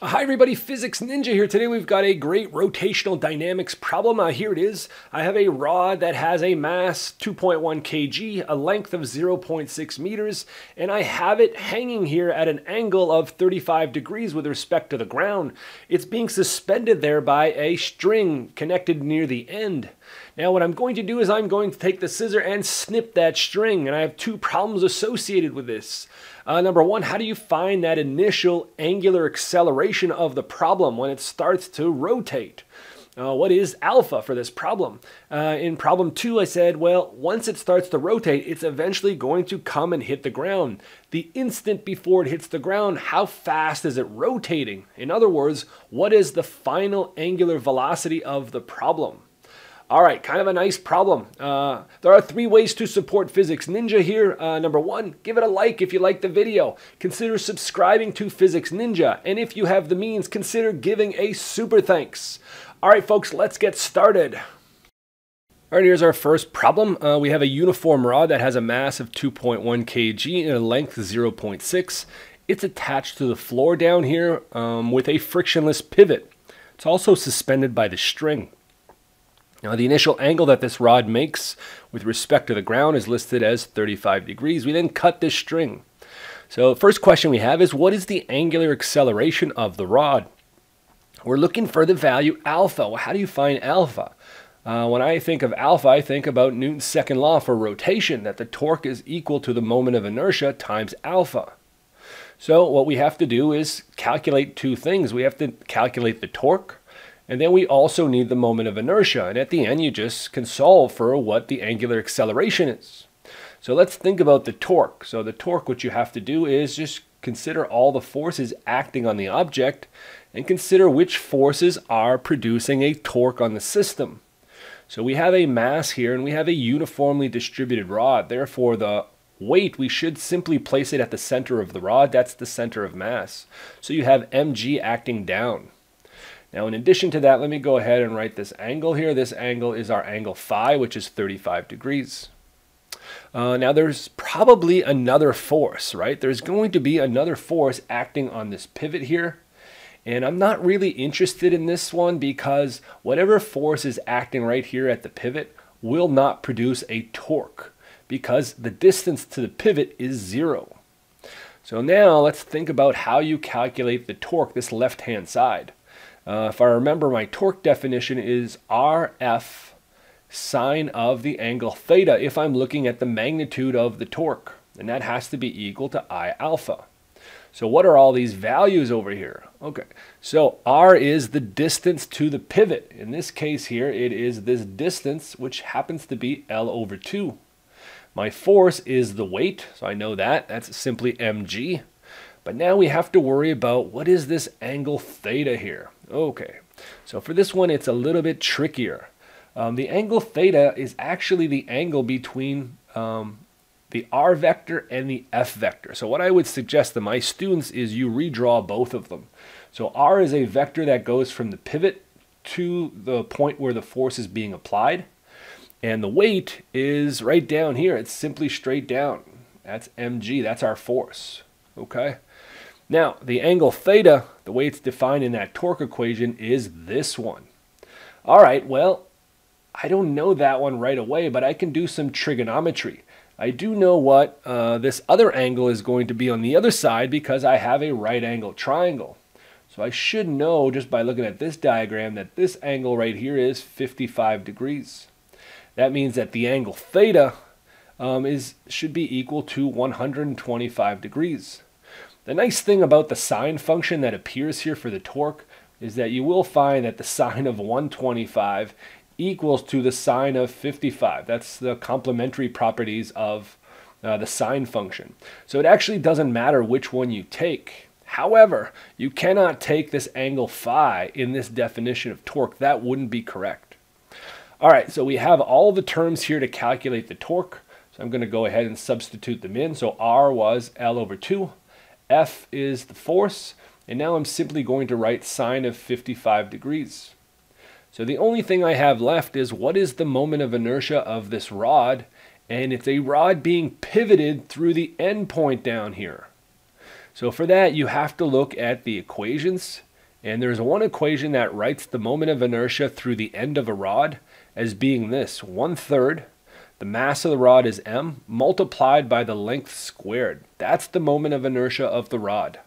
Hi everybody, Physics Ninja here. Today we've got a great rotational dynamics problem. Uh, here it is. I have a rod that has a mass 2.1 kg, a length of 0.6 meters, and I have it hanging here at an angle of 35 degrees with respect to the ground. It's being suspended there by a string connected near the end. Now what I'm going to do is I'm going to take the scissor and snip that string, and I have two problems associated with this. Uh, number one, how do you find that initial angular acceleration of the problem when it starts to rotate? Uh, what is alpha for this problem? Uh, in problem two, I said, well, once it starts to rotate, it's eventually going to come and hit the ground. The instant before it hits the ground, how fast is it rotating? In other words, what is the final angular velocity of the problem? All right, kind of a nice problem. Uh, there are three ways to support Physics Ninja here. Uh, number one, give it a like if you like the video. Consider subscribing to Physics Ninja. And if you have the means, consider giving a super thanks. All right, folks, let's get started. All right, here's our first problem. Uh, we have a uniform rod that has a mass of 2.1 kg and a length of 0.6. It's attached to the floor down here um, with a frictionless pivot. It's also suspended by the string. Now the initial angle that this rod makes with respect to the ground is listed as 35 degrees. We then cut this string. So first question we have is what is the angular acceleration of the rod? We're looking for the value alpha. Well, how do you find alpha? Uh, when I think of alpha, I think about Newton's second law for rotation, that the torque is equal to the moment of inertia times alpha. So what we have to do is calculate two things. We have to calculate the torque, and then we also need the moment of inertia. And at the end, you just can solve for what the angular acceleration is. So let's think about the torque. So the torque, what you have to do is just consider all the forces acting on the object and consider which forces are producing a torque on the system. So we have a mass here and we have a uniformly distributed rod. Therefore, the weight, we should simply place it at the center of the rod. That's the center of mass. So you have mg acting down. Now, in addition to that, let me go ahead and write this angle here. This angle is our angle phi, which is 35 degrees. Uh, now, there's probably another force, right? There's going to be another force acting on this pivot here. And I'm not really interested in this one because whatever force is acting right here at the pivot will not produce a torque because the distance to the pivot is zero. So now let's think about how you calculate the torque, this left-hand side. Uh, if I remember, my torque definition is RF sine of the angle theta if I'm looking at the magnitude of the torque. And that has to be equal to I alpha. So what are all these values over here? Okay, so R is the distance to the pivot. In this case here, it is this distance, which happens to be L over 2. My force is the weight, so I know that. That's simply mg. But now we have to worry about what is this angle theta here? Okay, so for this one, it's a little bit trickier. Um, the angle theta is actually the angle between um, the r vector and the f vector. So what I would suggest to my students is you redraw both of them. So r is a vector that goes from the pivot to the point where the force is being applied. And the weight is right down here. It's simply straight down. That's mg. That's our force. Okay. Now, the angle theta, the way it's defined in that torque equation, is this one. All right, well, I don't know that one right away, but I can do some trigonometry. I do know what uh, this other angle is going to be on the other side because I have a right angle triangle. So I should know just by looking at this diagram that this angle right here is 55 degrees. That means that the angle theta um, is should be equal to 125 degrees. The nice thing about the sine function that appears here for the torque is that you will find that the sine of 125 equals to the sine of 55. That's the complementary properties of uh, the sine function. So it actually doesn't matter which one you take. However, you cannot take this angle phi in this definition of torque. That wouldn't be correct. All right, so we have all the terms here to calculate the torque. So I'm going to go ahead and substitute them in. So R was L over 2 F is the force, and now I'm simply going to write sine of 55 degrees. So the only thing I have left is what is the moment of inertia of this rod, and it's a rod being pivoted through the end point down here. So for that, you have to look at the equations, And there's one equation that writes the moment of inertia through the end of a rod as being this one third. The mass of the rod is m multiplied by the length squared. That's the moment of inertia of the rod.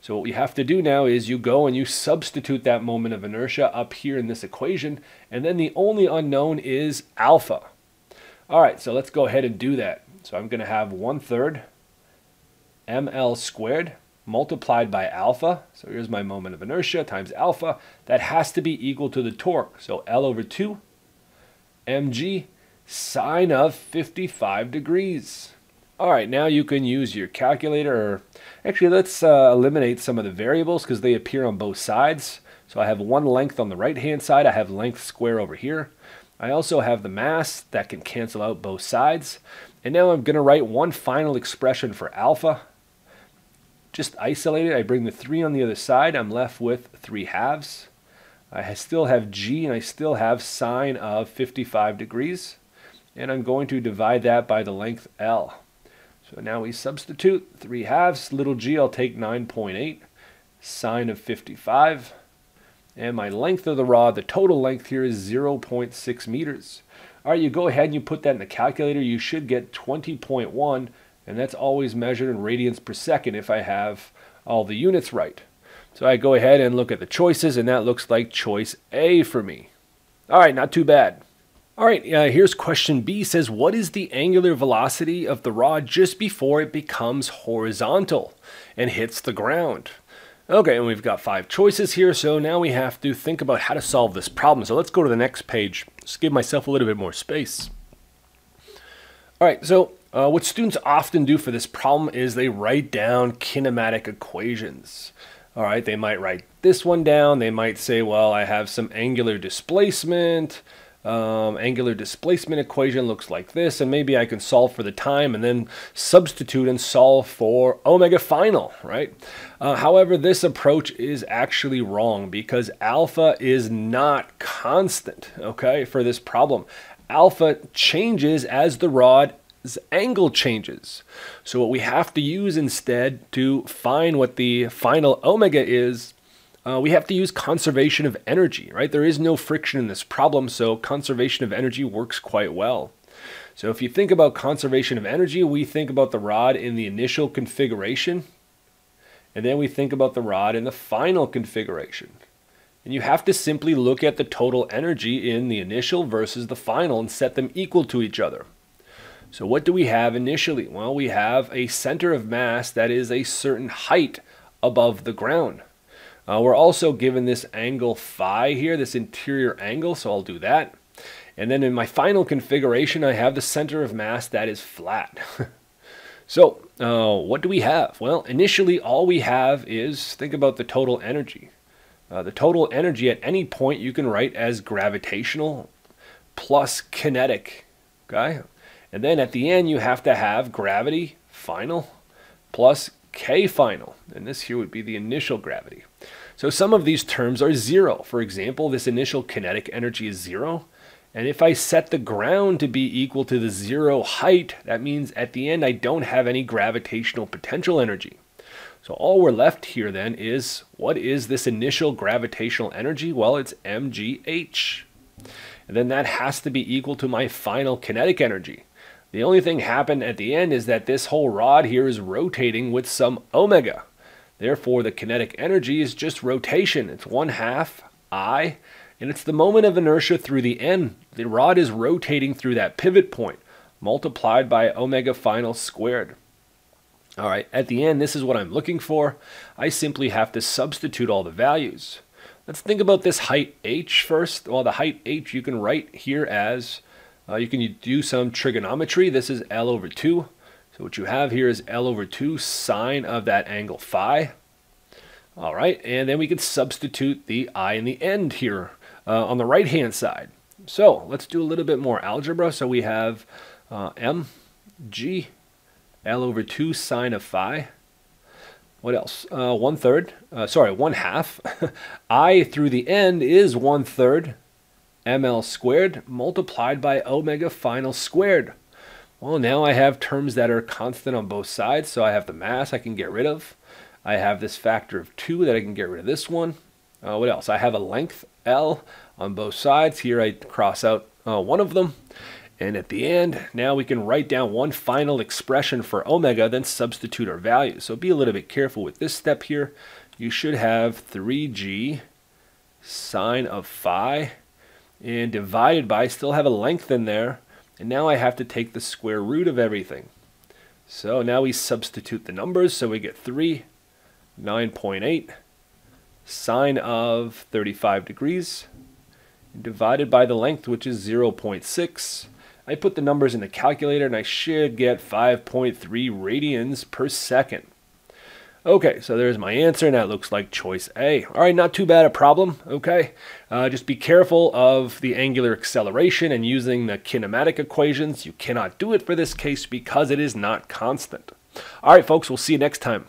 So what we have to do now is you go and you substitute that moment of inertia up here in this equation, and then the only unknown is alpha. All right, so let's go ahead and do that. So I'm going to have 1 third ml squared multiplied by alpha. So here's my moment of inertia times alpha. That has to be equal to the torque. So L over 2 mg sine of 55 degrees. All right, now you can use your calculator, or actually let's uh, eliminate some of the variables because they appear on both sides. So I have one length on the right-hand side, I have length square over here. I also have the mass that can cancel out both sides. And now I'm going to write one final expression for alpha. Just isolate it, I bring the 3 on the other side, I'm left with 3 halves. I still have g and I still have sine of 55 degrees. And I'm going to divide that by the length L. So now we substitute 3 halves, little g, I'll take 9.8, sine of 55. And my length of the rod, the total length here is 0.6 meters. All right, you go ahead and you put that in the calculator, you should get 20.1, and that's always measured in radians per second if I have all the units right. So I go ahead and look at the choices, and that looks like choice A for me. All right, not too bad. All right, uh, here's question B says, what is the angular velocity of the rod just before it becomes horizontal and hits the ground? Okay, and we've got five choices here, so now we have to think about how to solve this problem. So let's go to the next page. Just give myself a little bit more space. All right, so uh, what students often do for this problem is they write down kinematic equations. All right, they might write this one down. They might say, well, I have some angular displacement, um, angular displacement equation looks like this, and maybe I can solve for the time and then substitute and solve for omega final, right? Uh, however, this approach is actually wrong because alpha is not constant, okay, for this problem. Alpha changes as the rod's angle changes. So what we have to use instead to find what the final omega is uh, we have to use conservation of energy, right? There is no friction in this problem, so conservation of energy works quite well. So if you think about conservation of energy, we think about the rod in the initial configuration, and then we think about the rod in the final configuration. And you have to simply look at the total energy in the initial versus the final and set them equal to each other. So what do we have initially? Well, we have a center of mass that is a certain height above the ground. Uh, we're also given this angle phi here, this interior angle, so I'll do that. And then in my final configuration, I have the center of mass that is flat. so uh, what do we have? Well, initially all we have is, think about the total energy. Uh, the total energy at any point you can write as gravitational plus kinetic, okay? And then at the end you have to have gravity final plus k final. And this here would be the initial gravity. So some of these terms are zero. For example, this initial kinetic energy is zero. And if I set the ground to be equal to the zero height, that means at the end I don't have any gravitational potential energy. So all we're left here then is, what is this initial gravitational energy? Well, it's mgh. And then that has to be equal to my final kinetic energy. The only thing happened at the end is that this whole rod here is rotating with some omega. Therefore, the kinetic energy is just rotation. It's one half I, and it's the moment of inertia through the end. The rod is rotating through that pivot point, multiplied by omega final squared. All right, at the end, this is what I'm looking for. I simply have to substitute all the values. Let's think about this height h first. Well, the height h you can write here as, uh, you can do some trigonometry. This is L over 2. So what you have here is L over 2 sine of that angle phi. All right, and then we can substitute the i in the end here uh, on the right-hand side. So let's do a little bit more algebra. So we have uh, m g L over 2 sine of phi. What else? Uh, one third, uh, sorry, one half. I through the end is one third ml squared multiplied by omega final squared. Well, now I have terms that are constant on both sides, so I have the mass I can get rid of. I have this factor of 2 that I can get rid of this one. Uh, what else? I have a length L on both sides. Here I cross out uh, one of them. And at the end, now we can write down one final expression for omega, then substitute our values. So be a little bit careful with this step here. You should have 3g sine of phi and divided by, still have a length in there. And now I have to take the square root of everything. So now we substitute the numbers. So we get 3, 9.8, sine of 35 degrees, divided by the length, which is 0.6. I put the numbers in the calculator and I should get 5.3 radians per second. Okay, so there's my answer, and that looks like choice A. All right, not too bad a problem, okay? Uh, just be careful of the angular acceleration and using the kinematic equations. You cannot do it for this case because it is not constant. All right, folks, we'll see you next time.